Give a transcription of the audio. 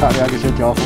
大家就先交付